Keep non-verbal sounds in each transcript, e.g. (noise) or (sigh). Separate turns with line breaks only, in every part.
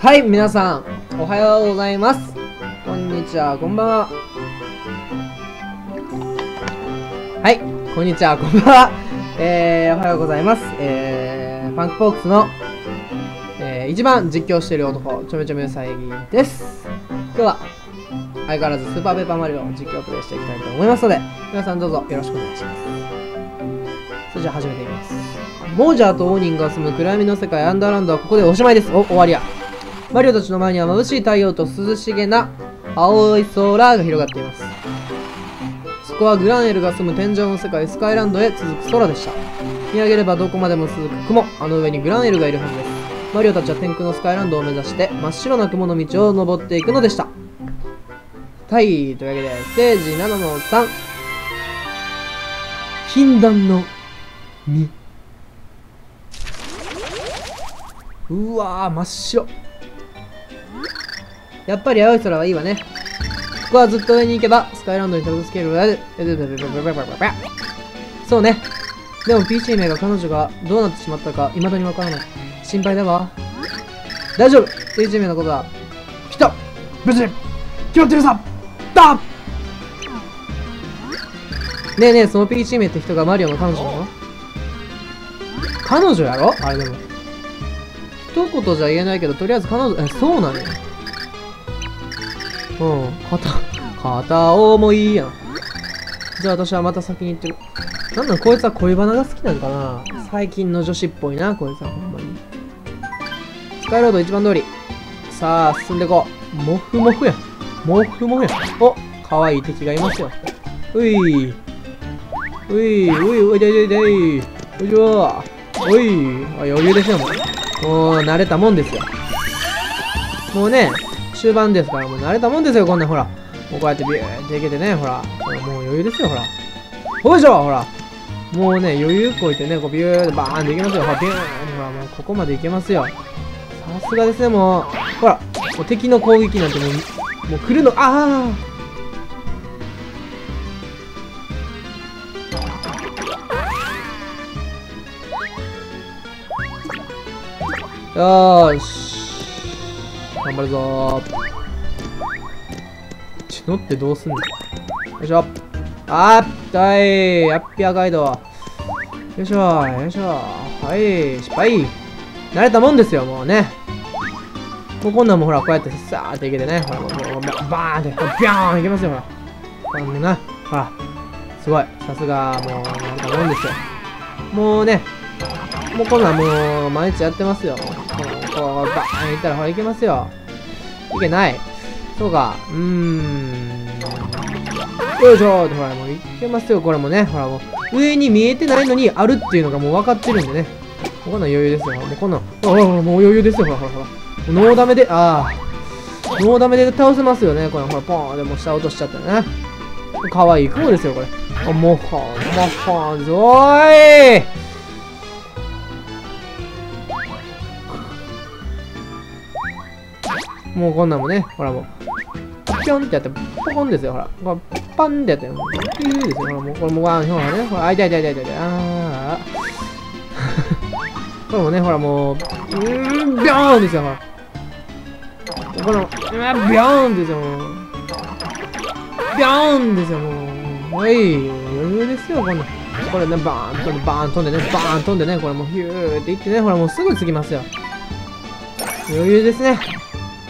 はい皆さんおはようございます。こんにちはこんばんは。はいこんにちはこんばんは。えー、おはようございます。えー、ファンクポークスの、えー、一番実況している男ちょめちょめうさぎです。今日は相変わらずスーパーペーパーマリオを実況プレイしていきたいと思いますので皆さんどうぞよろしくお願いします。それじゃあ始めていきます。モージャーとオーニングが住む暗闇の世界アンダーランドはここでおしまいです。お終わりや。マリオたちの前には眩しい太陽と涼しげな青い空が広がっています。そこはグランエルが住む天井の世界スカイランドへ続く空でした。見上げればどこまでも続く雲あの上にグランエルがいるはずです。マリオたちは天空のスカイランドを目指して真っ白な雲の道を登っていくのでした。はいというわけでステージ7の3禁断の2うわー真っ白。やっぱり青い空はいいわね。ここはずっと上に行けばスカイランドにたどり着けるそうね。でもピーチ姫が彼女がどうなってしまったか未だにわからない。心配だわ。大丈夫。ピーチ姫のことは来た。と無事。決まってるさ。だねえねえそのピーチ姫って人がマリオの彼女なの？彼女やろ？あれでも。一言じゃ言えないけど、とりあえず彼女、え、そうなのよ。うん、片、片思いやん。じゃあ私はまた先に行ってる。なんだこいつは恋バナが好きなのかな最近の女子っぽいな、こいつはほんまに。スカイロード一番通り。さあ、進んでこう。もふもふや。もふもふや。お可愛い敵がいますよ。ういういういういおいおいおいおいおいおいあ余裕ですよもうもう慣れたもんですよ。もうね、終盤ですから、もう慣れたもんですよ、こんなほら。もうこうやってビューっていけてね、ほら。もう余裕ですよ、ほら。ほいしょ、ほら。もうね、余裕こいてね、こうビューってバーンっていけますよ。ほら、ビューンほら、もうここまでいけますよ。さすがですね、もう。ほら、もう敵の攻撃なんてもう、もう来るの、ああよーし。頑張るぞ。ー血のってどうすんの？よいしょ。あったい。アッピアガイド。よいしょよいしょ。はい。失敗。慣れたもんですよもうね。もうこ度なんもほらこうやってさーっていけてね。ほらもうバーンってビャーンいけますよほら。こんな。ほら。すごい。さすがもうなんかもんですよ。もうねもうこんなんもう、毎日やってますよ。ほう、こう、バーン行ったらほら行けますよ。いけない。そうか、うーん。よいしょってほら、もういけますよ、これもね。ほらもう、上に見えてないのにあるっていうのがもう分かってるんでね。こんなん余裕ですよ。もうこんなん、ほらほら、もう余裕ですよ、ほらほらほら。ノーダメで、ああ。ノーダメで倒せますよね。これ、ほら、ポーンでもう下落としちゃったね。かわいい雲ですよ、これ。あ、もう、もう、もう、おいもうこんなんもね、ほらもう、ピョンってやって、ポコンですよ、ほら。ほらパンってやって、ピューですよ、ほらもう、これもワン、ほらね、ほら、あ、いたいたいたいたい、あー。これもね、ほらもう、うーん、ビョーンですよ、ほら。この、うーん、ビョーンですよ、もう。ビョーンですよ、もう。はい、余裕ですよ、こんなん。これね、バーン飛んで、バーン飛んでね、バーン飛んでね、これもうヒューっていってね、ほらもうすぐ着きますよ。余裕ですね。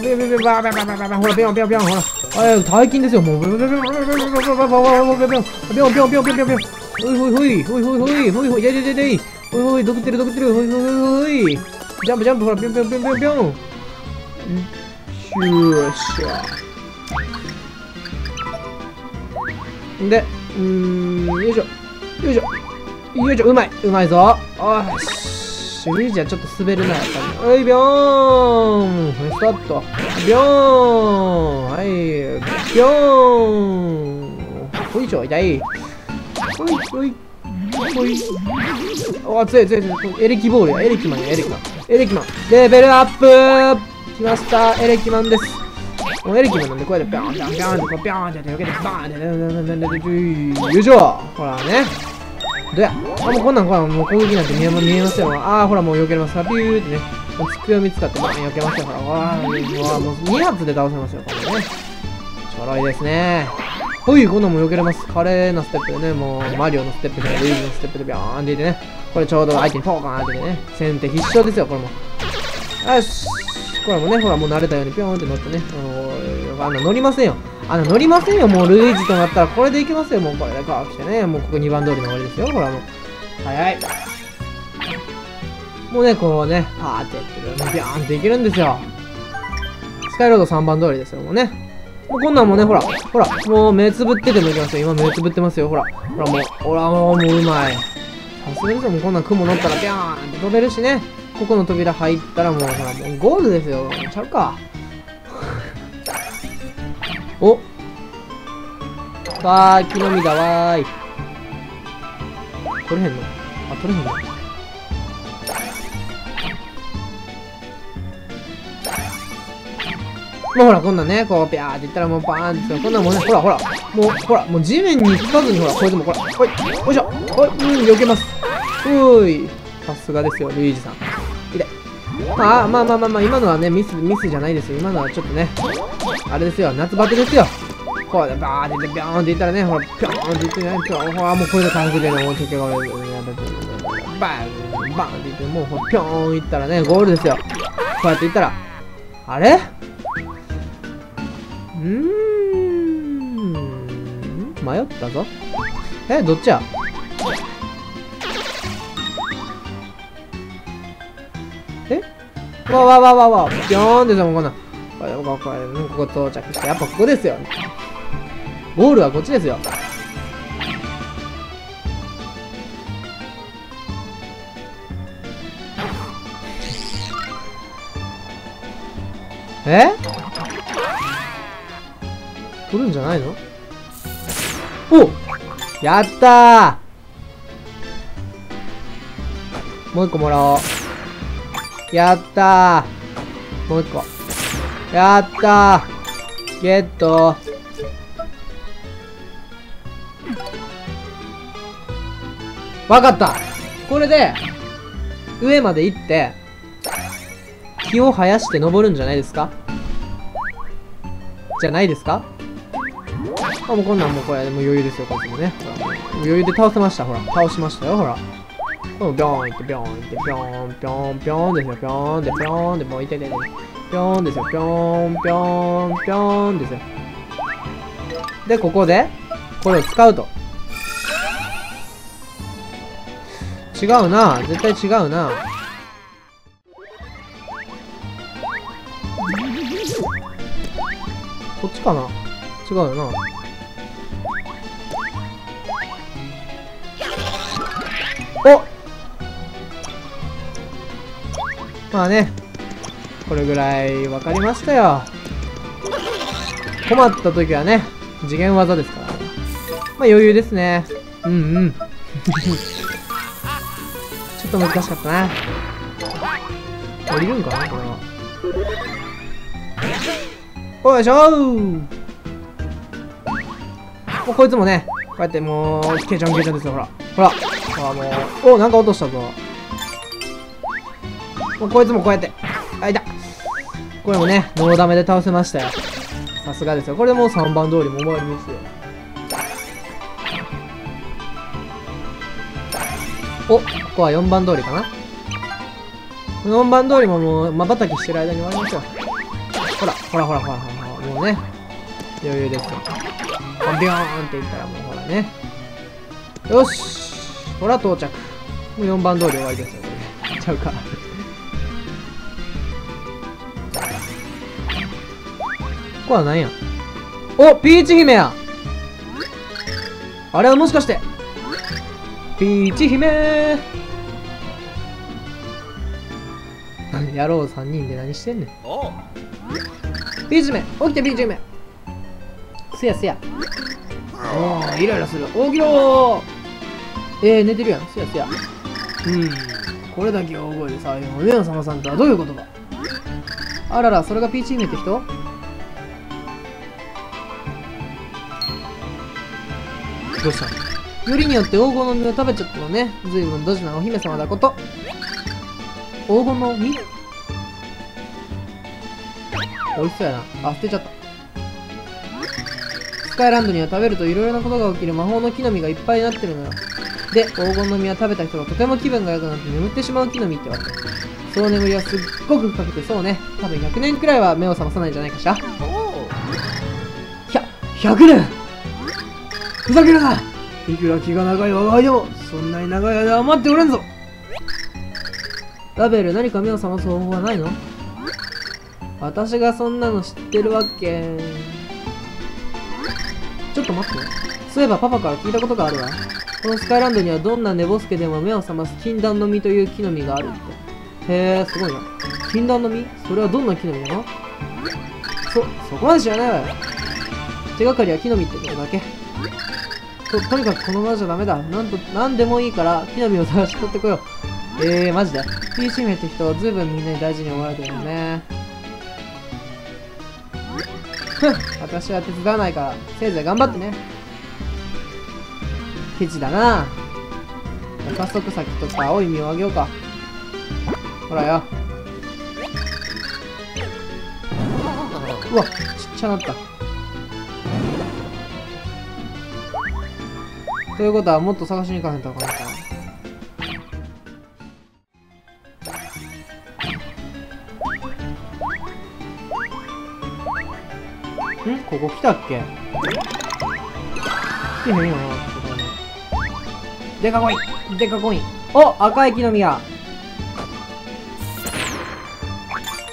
ビビビビビビビビビビほらビョンビョンビョンほらえー、大金ですよもうビョンビョンビョンビョンビョンビョンビョンビョンビョンビョンビョンほいほいほいほいほいほいほいほいやいやいやいやほいほいどけてるどけてるほいほいほいほいジャンプジャンプほらビョンビョンビョンビョンビョンよっしゃでうんよいしょよいしょよいしょうまいうまいぞよしし、ルイージはちょっと滑るな、やっぱり。はい、ビョーンスタート。ビョーンはい、ビョーンほい。しょ、痛い。ほい、ほい。ほい。お、強い。強い。強い。エレキボールや、エレキマンや、エレキマン。エレキマン。レベルアップ来ました、エレキマンです。もうエレキマンなんで、こうやって、ビョンビョンビョンって、こう、ビョンってやって、よけて、バーンって、よい。しょほらね。どやあ、もうこんなん、こんなん、もう攻撃なんて見え見えますよ。あー、ほら、もう避けれます。ピューってね。もう机を見つかって、まあ、避けますよ。ほら、ほら、もう2発で倒せますよ、これね。ちょろいですね。ほい、こんなんも避けれます。華麗なステップでね、もう、マリオのステップで、ルイージのステップでビョーンっていってね。これちょうど相手にポーカーンってね。先手必勝ですよ、これも。よし。これもね、ほら、もう慣れたようにピョーンって乗ってね。あの、あの乗りませんよ。あの、乗りませんよ。もうルイージとなったら、これでいきますよ。もうこれでか、来てね。もうここ2番通りの終わりですよ。ほら、もう。早い。もうね、こうね、パーってやってる。ビャーンっていけるんですよ。スカイロード3番通りですよ、もうね。もうこんなんもね、ほら、ほら、もう目つぶっててもいけますよ。今目つぶってますよ、ほら。ほら、もう、ほら、もう、もううまい。さすがですよ、もうこんなん雲乗ったらビャーンって飛べるしね。ここの扉入ったらもう、ほら、もうゴールですよ。ちゃうか。おわーい、木の実だわーい。取れへんの？あ、取れへんの？もうほら、こんなんね、こう、ぴゃーっていったらもうバーンって、こんなんもうね、ほらほら、もう、ほら、もう地面につかずに、ほら、これでも、ほら、ほい、よいしょ、ほい、うん、避けます。うーい、さすがですよ、ルイージさん。痛い。ああ、まあまあまあまあ、今のはね、ミス、ミスじゃないですよ。今のはちょっとね、あれですよ、夏バテですよ。こうでバーってビョーンっていったらね、ほら、ピョーンっていってね、ピョーン、ほら、もうこれで回復でね、もう敵が、バーン、バーンっていって、もうほらピョーンいったらね、ゴールですよ。こうやっていったら、あれ？うーん、迷ったぞ。え、どっちや？え？わわわわわ、ピョーンですよ、もうこんな。これ、これ、ここ到着して、やっぱここですよ。ゴールはこっちですよ。え？取るんじゃないの？おやったもう一個もらおう。やったもう一個。やったーゲットわかったこれで、上まで行って、木を生やして登るんじゃないですか？じゃないですか？あ、もうこんなんもうこれ、もう余裕ですよ、こっちもね。余裕で倒せました、ほら。倒しましたよ、ほら。このビョーンって、ビョーンって、ビョーン、ビョーン、ビョーンですよ、ビョーンで、ビョーンで、もういててて。ビョーンですよ、ビョーン、ビョーン、ビョーンですよ。で、ここで、これを使うと。違うな。絶対違うな。こっちかな？違うよな。おまあね。これぐらい分かりましたよ困った時はね次元技ですからまあ余裕ですねうんうん (laughs) ちょっと難しかったな。降りるんかなこれは。おいしょーもうこいつもね、こうやってもう、ケチャンケチャンですよ、ほら。ほら。ほら、もう、おなんか落としたぞ。もうこいつもこうやって。これもね、ノーダメで倒せましたよ。さすがですよ。これでもう3番通りも終わりですよ。おここは4番通りかな。4番通りももう瞬きしてる間に終わりますよほらほらほらほらほらほらもうね余裕ですよ。ビョーンっていったらもうほらね。よしほら到着。もう4番通り終わりですよこれ。ちゃうか。ここは何や？おピーチ姫や。あれはもしかして。ピーチ姫。野郎3人で何してんねん。
おう。
ピーチメ起きてピーチメすやすや。おーイライラする。起きろー。えー、寝てるやん。すやすや。うん。これだけ大声で騒ぐの目を覚まさんとはどういうことかあららそれがピーチ姫って人？どうした？よりによって黄金の実を食べちゃったのね。ずいぶんドジなお姫様だこと。黄金の実？美味しそうやな。あ捨てちゃった。スカイランドには食べるといろいろなことが起きる魔法の木の実がいっぱいになってるのよ。で黄金の実は食べた人がとても気分が良くなって眠ってしまう木の実ってわけその眠りはすっごく深くてそうね。多分100年くらいは目を覚まさないんじゃないかしら。ひゃ100年ふざけるな。いくら気が長い我が輩でもそんなに長い間は待っておれんぞ。ラベル何か目を覚ます方法はないの？私がそんなの知ってるわけちょっと待って。そういえばパパから聞いたことがあるわ。このスカイランドにはどんな寝ぼすけでも目を覚ます禁断の実という木の実があるって。へえすごいな。禁断の実？それはどんな木の実なの？そそこまで知らないわよ。手がかりは木の実ってことだけ。ととにかくこのままじゃダメだ。なんとなんでもいいから木の実を探し取ってこよう。えー、マジで？ピーチ姫って人はずいぶんみんなに大事に思われてるよね。ふん私は手伝わないから。せいぜい頑張ってね。ケチだな。早速さっき取った青い実をあげようか。ほらよ。うわちっちゃなった。ということはもっと探しに行かへん。とあかんかんここ来たっけ？来てへんよ。なここねデカコインデカコインお赤い木の実や。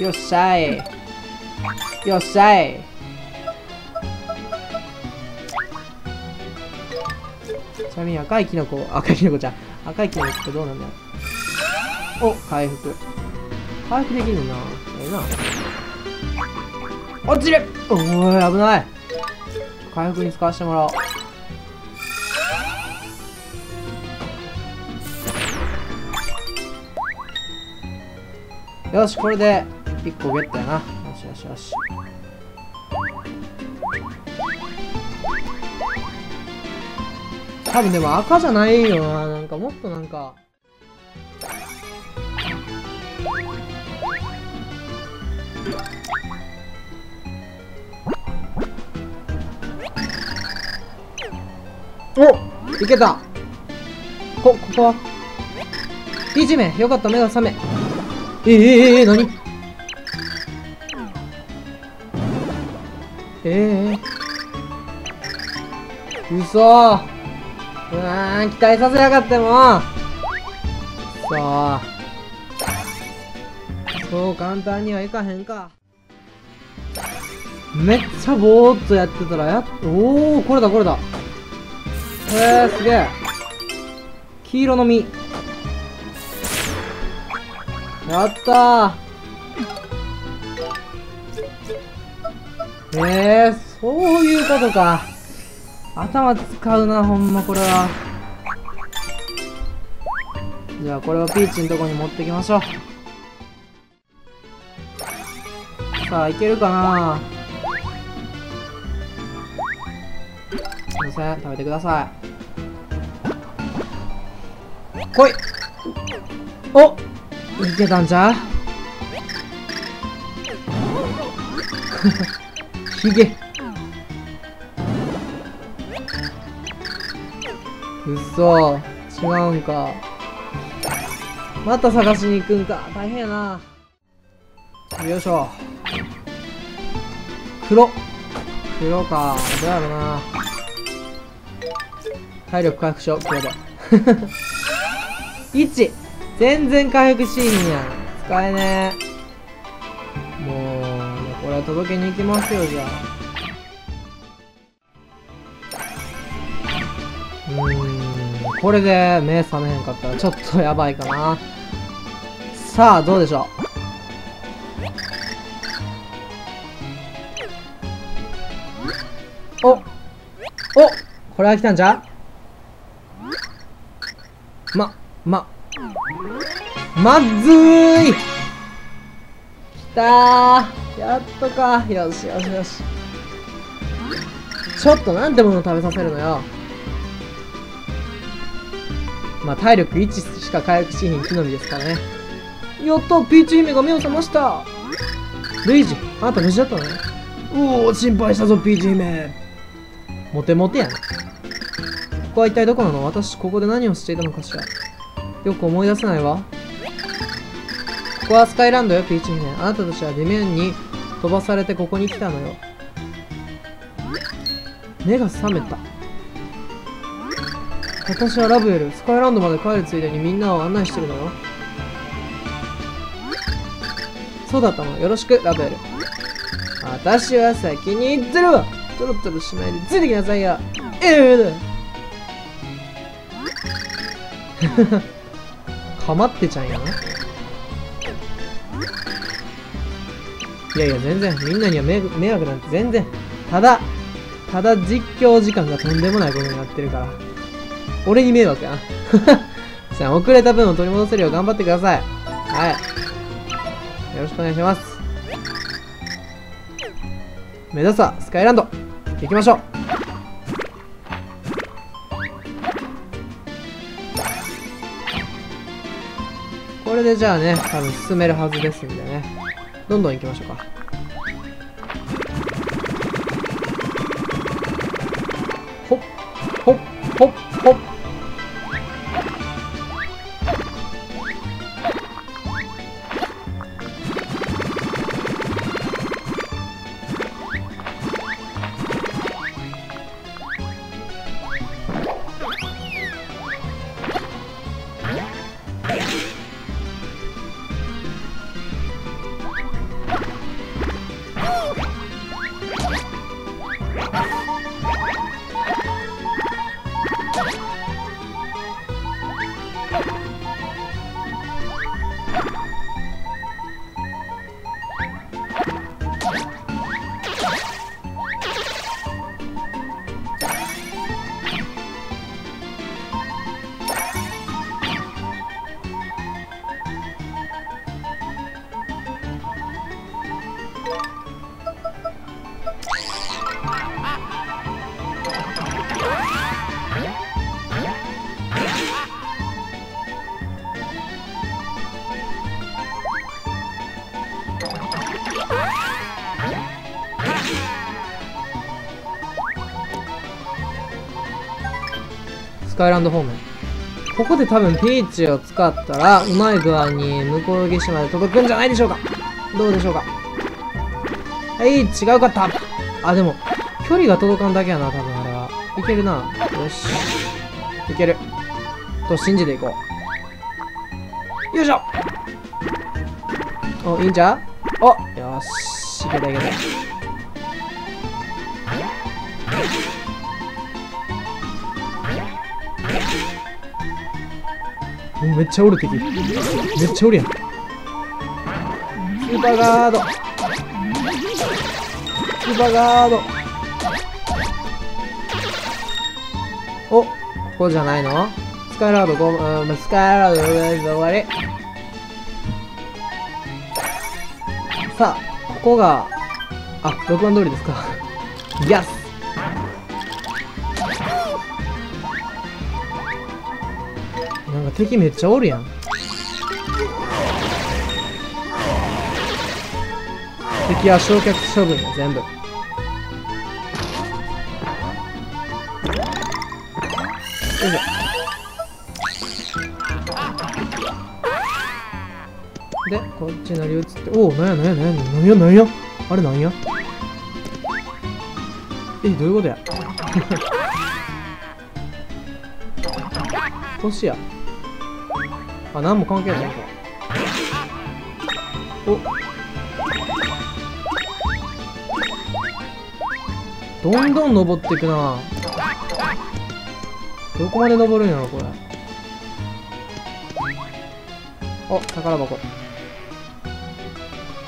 よっしゃい。よっしゃい。ちなみに赤いキノコ赤いキノコちゃん。赤いキノコってどうなんだよ。お回復。回復できるな。ええな。落ちるおーい危ない。回復に使わせてもらおう。よしこれで1個ゲットやな。多分でも赤じゃないよな。なんかもっとなんか。おっいけた。こ、ここは？ピーチめ。よかった。目が覚め。えええええ何？ええうそー。うわー期待させやがってもそう。そう簡単にはいかへんか。めっちゃぼーっとやってたらやっおおこれだこれだ。へえすげえ。黄色の実。やったー。え、そういうことか。頭使うなほんまこれは。じゃあこれをピーチのとこに持ってきましょう。さあいけるかな？すいません食べてください。来い。おっいけたんちゃう？(laughs) ひげそう違うんか。また探しに行くんか。大変やな。よいしょ。黒。黒か。どうやろうな。体力回復しよう黒で。(laughs) 1全然回復しーひんやん。使えねえ。もうこれは届けに行きますよじゃあ。これで目覚めへんかったらちょっとやばいかな。さあどうでしょう？おおこれは来たんじゃま、ま、まずい！来たやっとか。よしよしよし。ちょっとなんてもの食べさせるのよ。まあ体力1しか回復しひん木の実ですからね。やったピーチ姫が目を覚ました。ルイージあなた無事だったのね？おお心配したぞピーチ姫。モテモテやな。ここは一体どこなの？私ここで何をしていたのかしら？よく思い出せないわ。ここはスカイランドよピーチ姫。あなたたちは地面に飛ばされてここに来たのよ。目が覚めた私はラブエルスカイランドまで帰るついでにみんなを案内してるのよ。そうだったの。よろしくラブエル。私は先に行ってるわ。トロトロしないでついてきなさいよ。ええー、(laughs) かまってちゃんやな。いやいや全然。みんなには迷惑なんて全然。ただただ実況時間がとんでもないことになってるから。俺に迷惑やな。(laughs) さあ遅れた分を取り戻せるよう頑張ってください。はい。よろしくお願いします。目指すはスカイランド。行きましょう。これでじゃあね多分進めるはずですんでね。どんどん行きましょうか。ほっほっほっほっ。カイランド方面。ここで多分ピーチを使ったらうまい具合に向こう岸まで届くんじゃないでしょうか。どうでしょうか。はい違うかった。あでも距離が届かんだけやな多分あれは。いけるな。よし。いける。と信じていこう。よいしょ。おいいんじゃおよし。いけたいけためっちゃおる敵。めっちゃおるやん。スーパーガード。スーパーガード。おここじゃないの？スカイラードご、うん、スカイラード終わり。さあここがあ6番通りですか。(laughs) ヤス敵めっちゃおるやん。敵は焼却処分や全部。よいしょ。でこっち乗り移っておおなんやなんやなんやなんやなんや。あれなんや。えどういうことや。(laughs) 星や。あ何も関係ない。のかお。どんどん登っていくな。どこまで登るんやろこれ。お宝箱。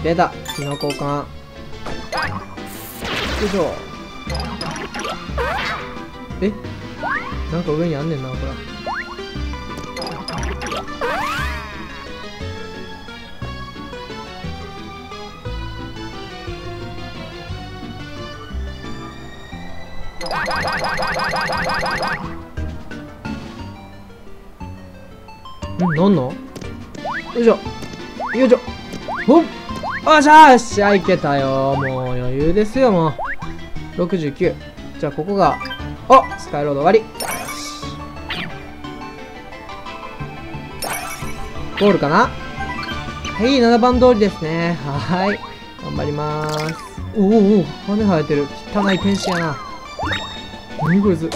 出た。キノコ缶。よいしょ。え？なんか上にあんねんなこれ。んなんの？よいしょ。よいしょ。ほっ。おっしゃーしゃいけたよ。もう余裕ですよもう。69じゃあここがおスカイロード終わり。ゴールかな？はい7番通りですね。はい。頑張ります。おおお羽生えてる。汚い天使やな。何こいつ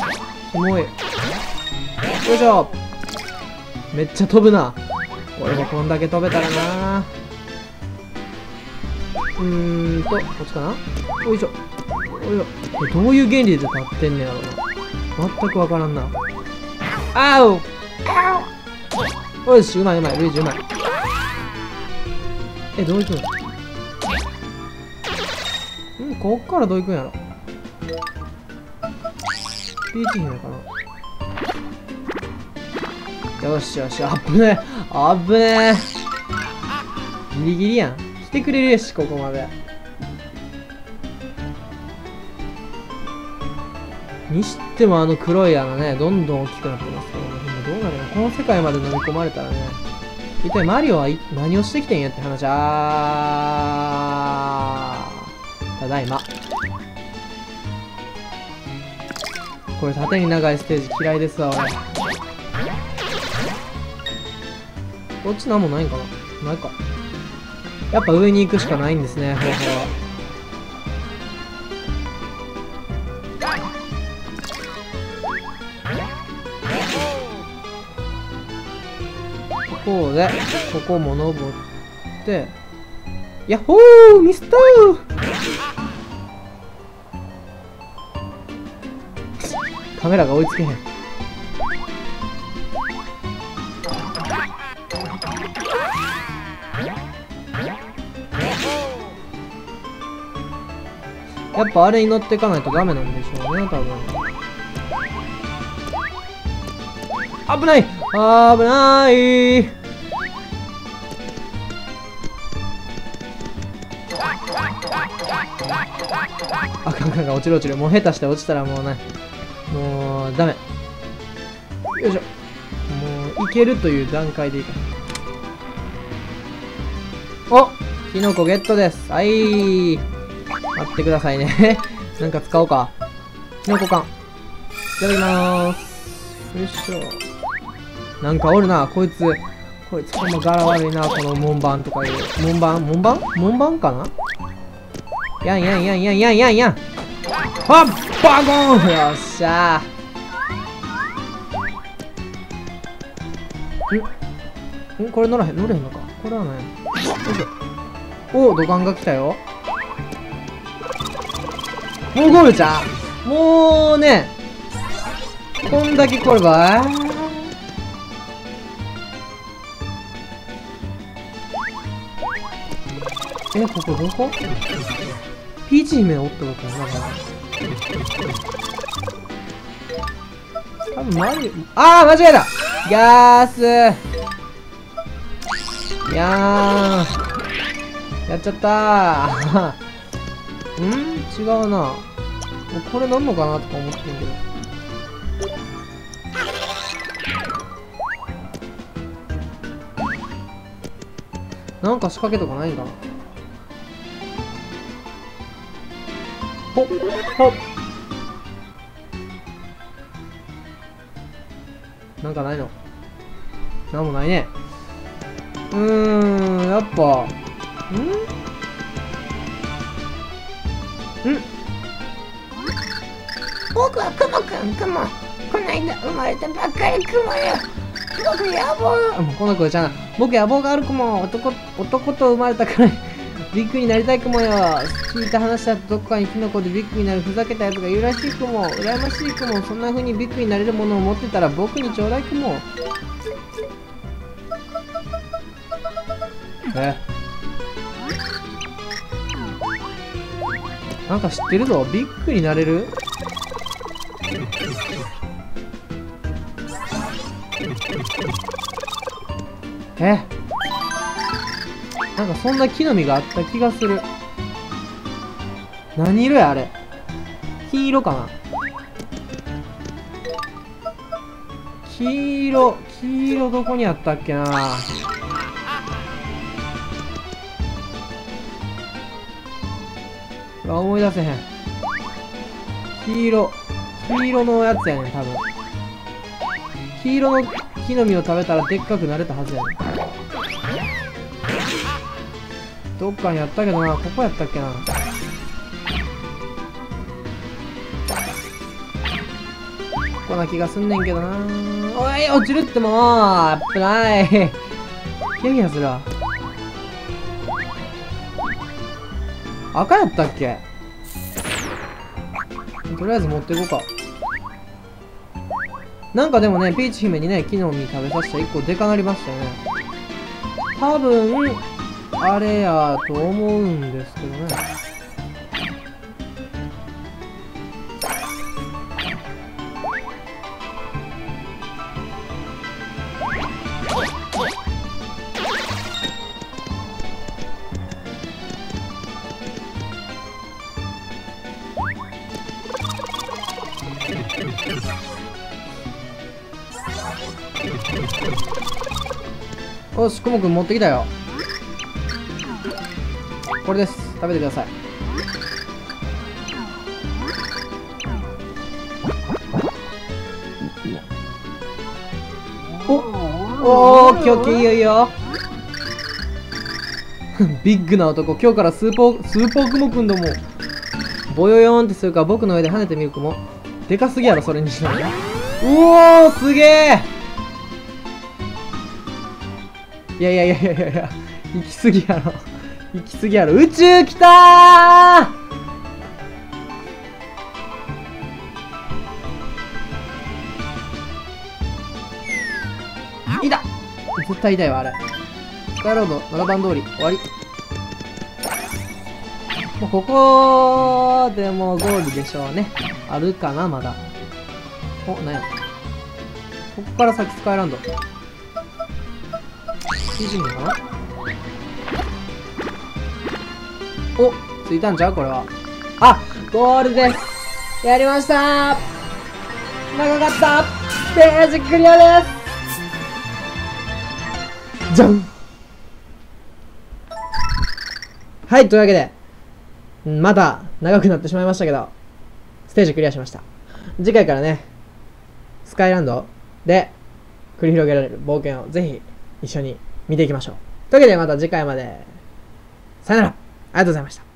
キモい。よいしょ。めっちゃ飛ぶな。俺もこんだけ飛べたらな。うーんとこっちかな？よいしょ。よいしょ。どういう原理で立ってんねやろな。全くわからんな。あう。よしうまいうまい。ルイージうまい。えどういくの？んこっからどういくんやろ？ピーチ姫かなよしよし、あぶね。あぶね。ギリギリやん。来てくれるやし、ここまで。にしてもあの黒い穴ね、どんどん大きくなってますけどね。今どうなるの？この世界まで飲み込まれたらね。一体マリオは何をしてきてんやって話。あー。ただいま。これ縦に長いステージ嫌いですわ、俺。こっちなんもないんかな？ないか。やっぱ上に行くしかないんですね、方法は。ここで、ここも登って、やっほーミスターカメラが追いつけへん。やっぱあれに乗っていかないとダメなんでしょうね、多分。危ない危ないあかんかんか落ちる落ちるもう下手して落ちたらもうねダメ。よいしょ。もういけるという段階でいいか。おキノコゲットです。はい。待ってくださいね。(laughs) なんか使おうか。キノコ缶。いただきまーす。よいしょ。なんかおるな。こいつ。こいつほんま柄悪いな。この門番とかいう。門番？門番？門番かな？やんやんやんやんやんやんやん。はっバゴン！よっしゃんんこれ乗らへん乗れへんのか？これはねよい。しょおお土管が来たよ。もうゴールじゃん。もうね。こんだけ来れば？えここどこ？ピーチ姫おったのかなな多分マリああ間違えた。ギャース。いやー。やっちゃった。ー (laughs) ん？違うな。もうこれなんのかなとか思ってんけど。なんか仕掛けとかないんかな？ほっほっ。なんかないの？なんもないね。うーんやっぱ。ん？ん？
僕はクモくんクモこないだ生まれたばっかりクモよ。僕野望。
あもうこの子じゃん僕野望がある子も男男と生まれたからビッグになりたい子もよ。聞いた話だとどこかにキノコでビッグになるふざけたやつがいるらしい子も。羨ましい子も。そんな風にビッグになれるものを持ってたら僕にちょうだい子も。え？なんか知ってるぞ。ビッグになれる？え？っなんかそんな木の実があった気がする。何色やあれ。金色かな。黄色黄色どこにあったっけな。あ思い出せへん。黄色黄色のやつやねん多分。黄色の木の実を食べたらでっかくなれたはずやねん。どっかにあったけどな。ここやったっけな。こんな気がすんねんけどな。おい落ちるってもう。危ない。ヒヤヒヤするわ。赤やったっけ？とりあえず持っていこうか。なんかでもねピーチ姫にね木の実食べさせたら1個でかなりましたよね。多分あれやと思うんですけどねよし、くもくん持ってきたよ。これです。食べてください。おおー、オッケーオッケーいいよいいよ。(laughs) ビッグな男、今日からスーポー、スーポークモくんども。ボヨヨーンってするか僕の上で跳ねてみるくも。でかすぎやろ、それにしても。うおー、すげえいやいやいやいやいやいや、行き過ぎやろ。行き過ぎやろ。宇宙来たーいた絶対痛いわ、あれ。スカイロード、7番通り、終わり。もうここでもゴールでしょうね。あるかな、まだ。お、なんや。ここから先スカイランド。ついてんのかなおついたんちゃう？これは。あゴールですやりました長かったページクリアですじゃんはい、というわけで、また長くなってしまいましたけど、ステージクリアしました。次回からね、スカイランドで繰り広げられる冒険をぜひ一緒に見ていきましょう。というわけでまた次回まで。さよなら。ありがとうございました。